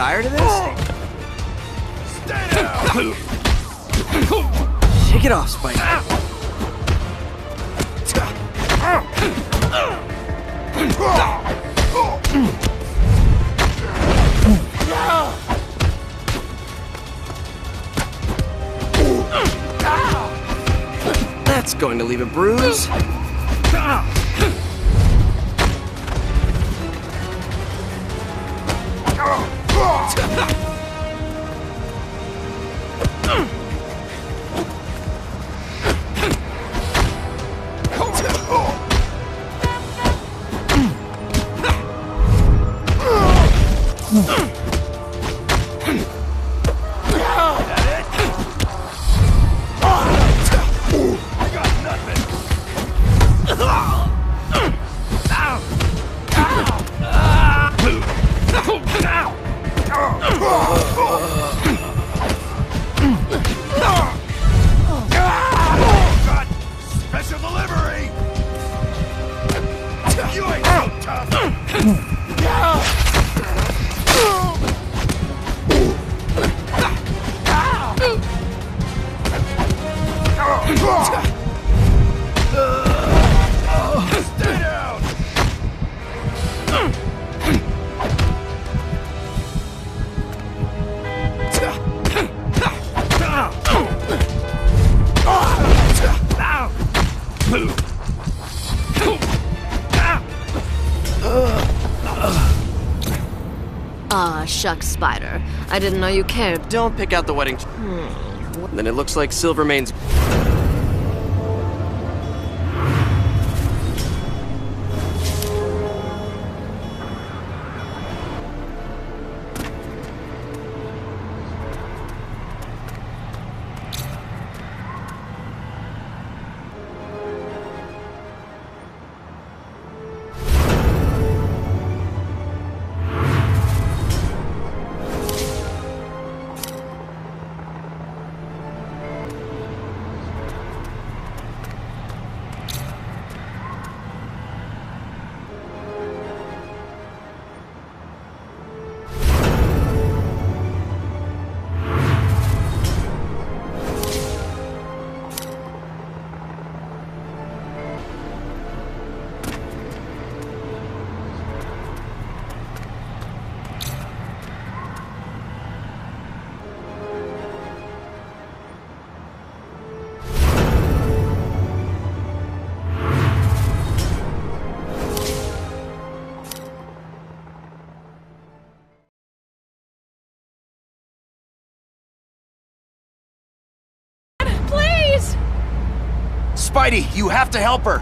tired of this? Take it off, Spike. That's going to leave a bruise. shucks, Spider. I didn't know you cared. Don't pick out the wedding. Hmm. Then it looks like Silvermane's. Spidey, you have to help her!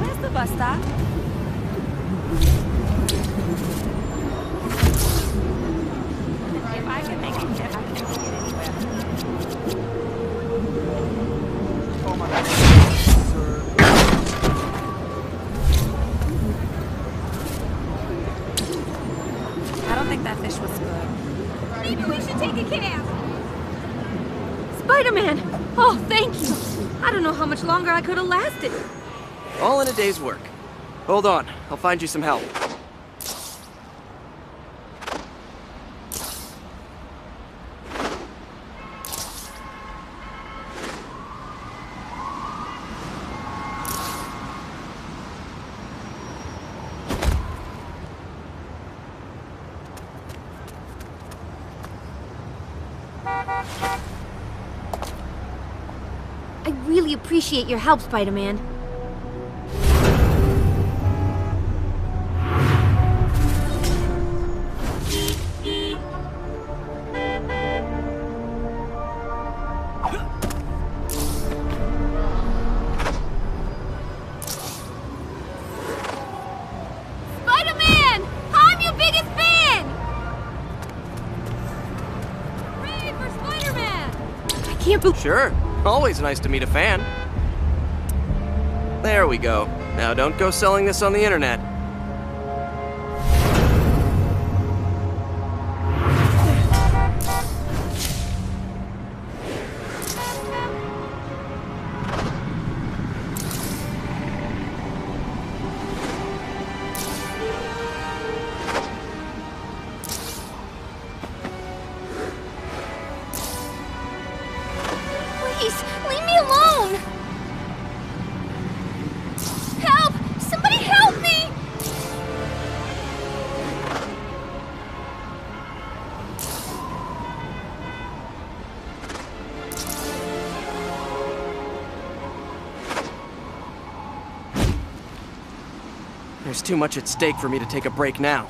Where's the bus stop? If I can make it, if longer I could have lasted. All in a day's work. Hold on, I'll find you some help. I really appreciate your help, Spider-Man. Spider-Man! I'm your biggest fan! Hooray can't believe. Sure. Always nice to meet a fan. There we go. Now don't go selling this on the internet. There's too much at stake for me to take a break now.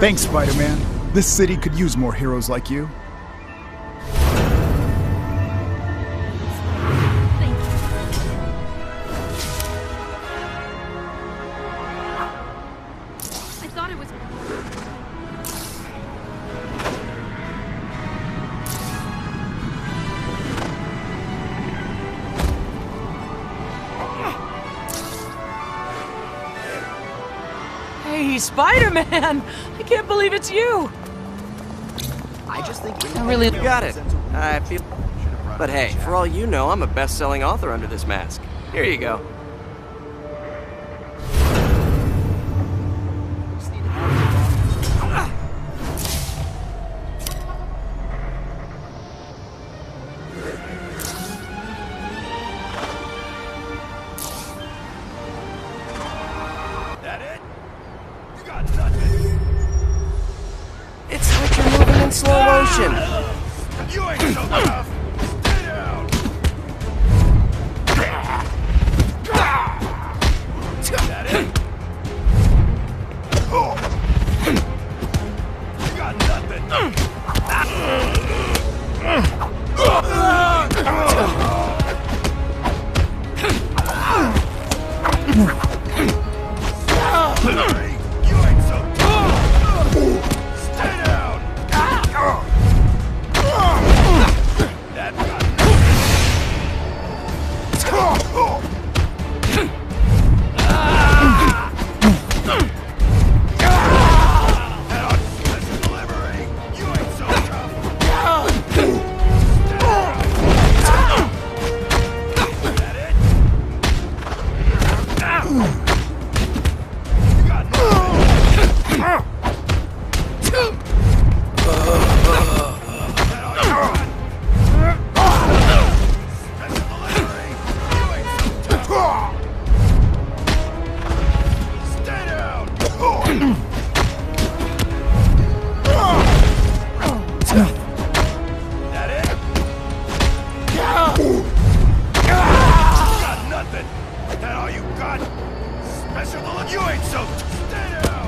Thanks, Spider-Man. This city could use more heroes like you. Spider-Man! I can't believe it's you! I just think I really- you got it. I feel. But hey, for all you know, I'm a best-selling author under this mask. Here you go. It's like you're moving in slow motion. You ain't so tough! You ain't so Stay down!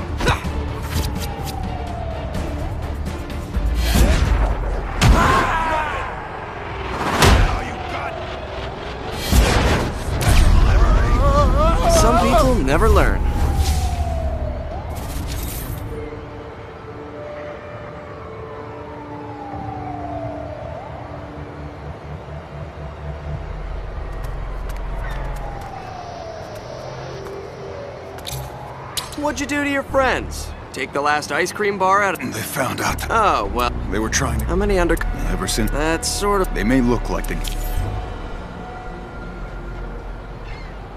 What'd you do to your friends? Take the last ice cream bar out of... They found out. Oh, well, They were trying to. how many under... Ever since. That's sort of... They may look like they.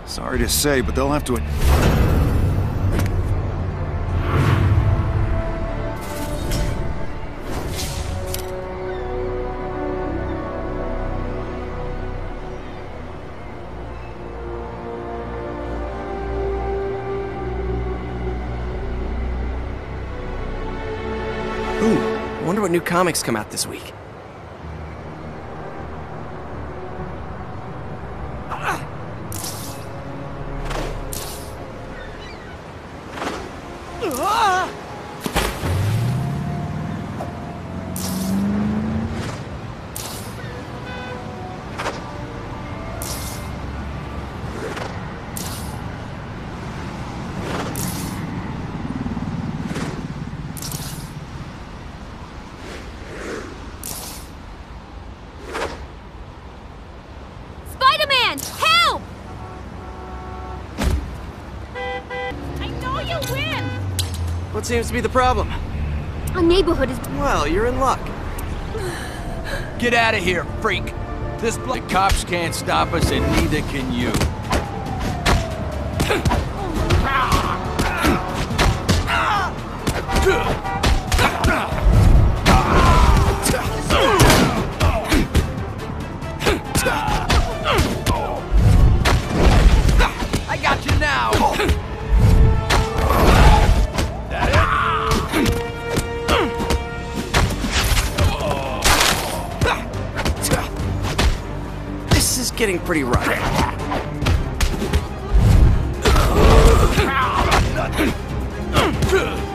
Sorry to say, but they'll have to. New comics come out this week. Seems to be the problem? Our neighborhood is. Well, you're in luck. Get out of here, freak! This bl- the cops can't stop us, and neither can you. I getting pretty rough.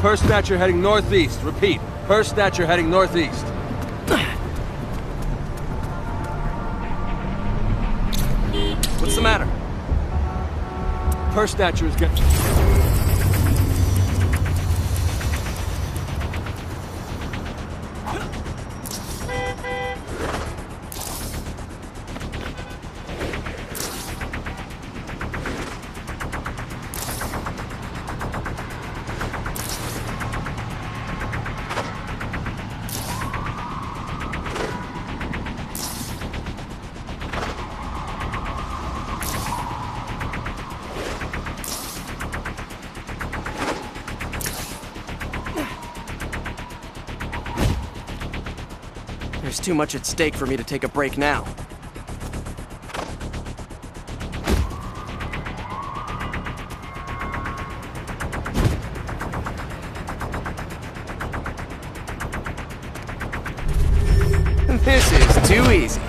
purse snatcher heading northeast. Repeat, purse snatcher heading northeast. What's the matter? Purse snatcher is getting. Too much at stake for me to take a break now. This is too easy.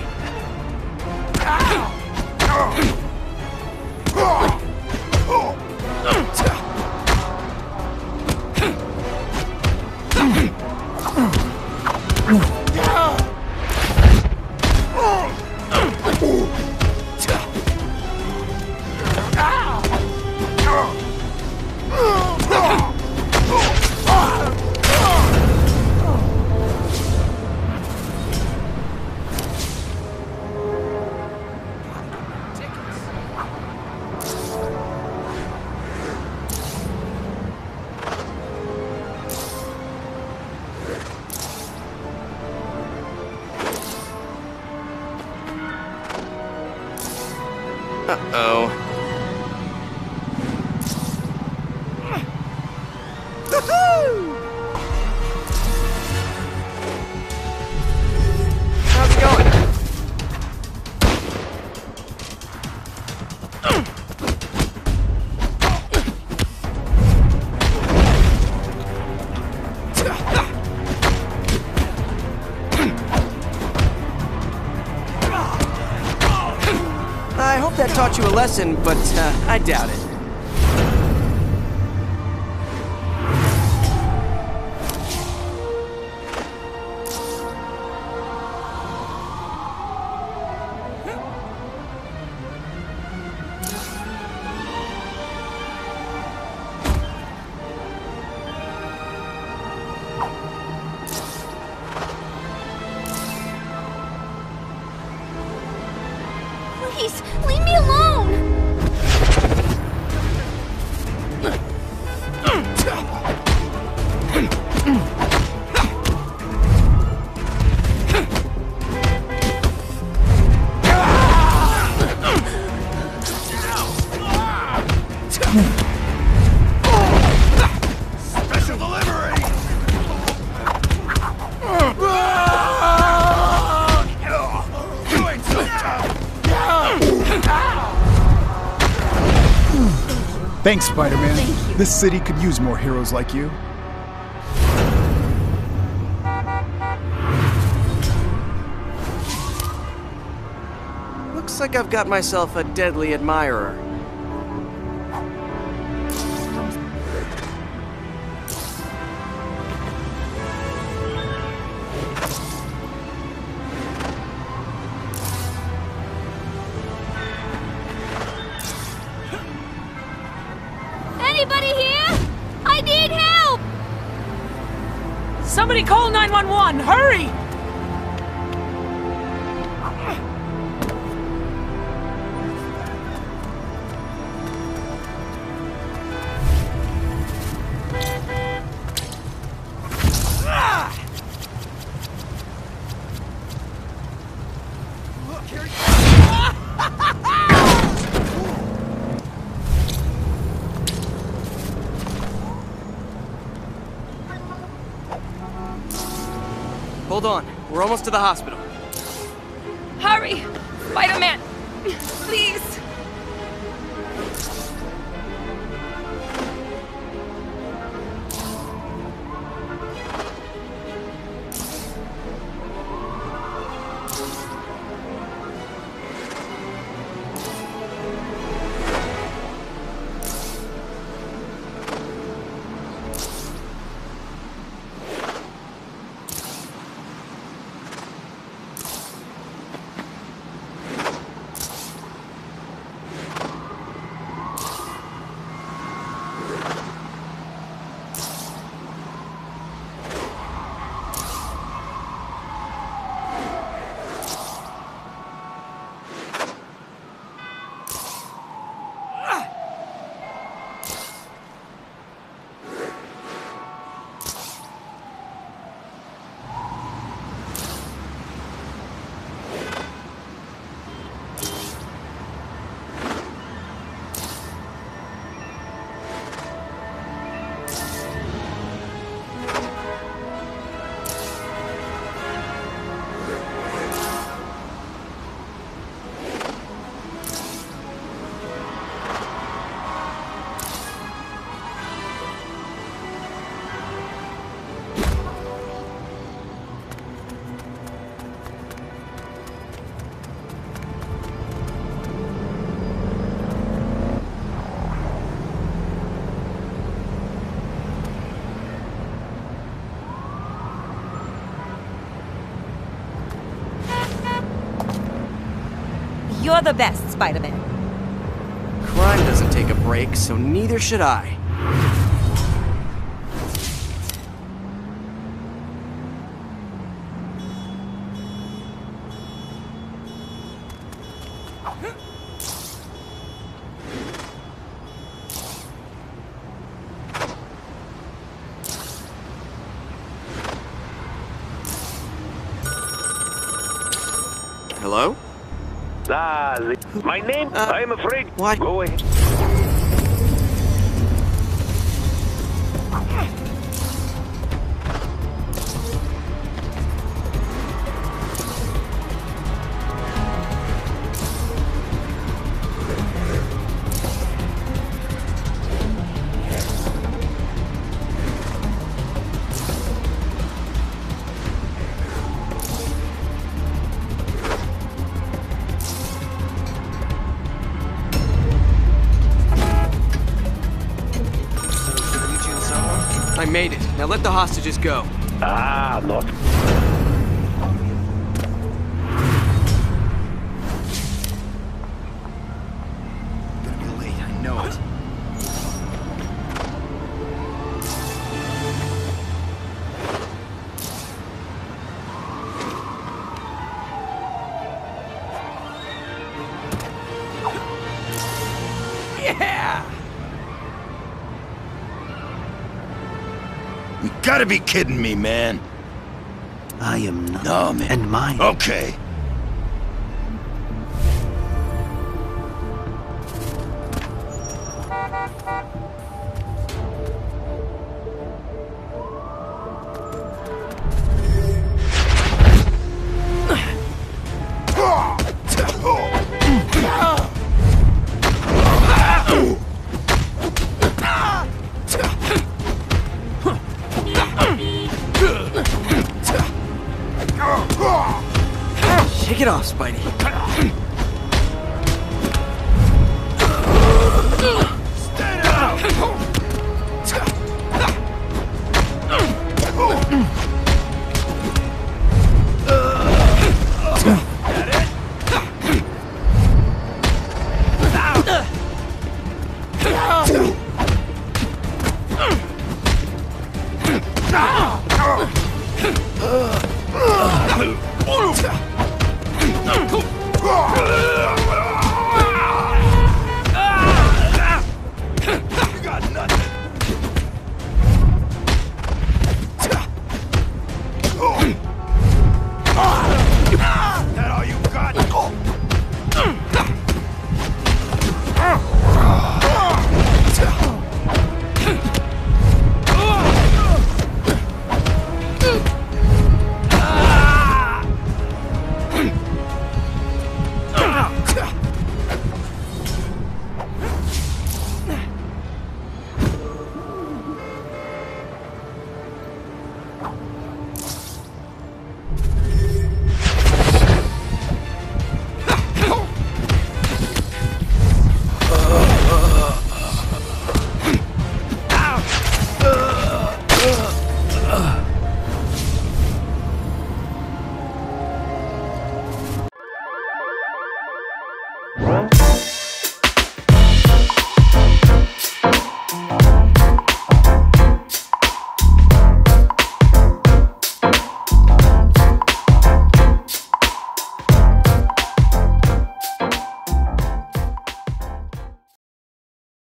Uh-oh. Lesson, but uh, I doubt it. Thanks, Spider-Man. This city could use more heroes like you. Looks like I've got myself a deadly admirer. Anybody here? I need help! Somebody call 911! Hurry! On, we're almost to the hospital. Hurry! Spider-Man! Please! You're the best, Spider-Man. Crime doesn't take a break, so neither should I. Hello? Ah, my name? Uh, I am afraid. what? Go ahead. Let the hostages go. Ah, not. Gotta be kidding me, man. I am not. No, man. And mine. Okay. Oh!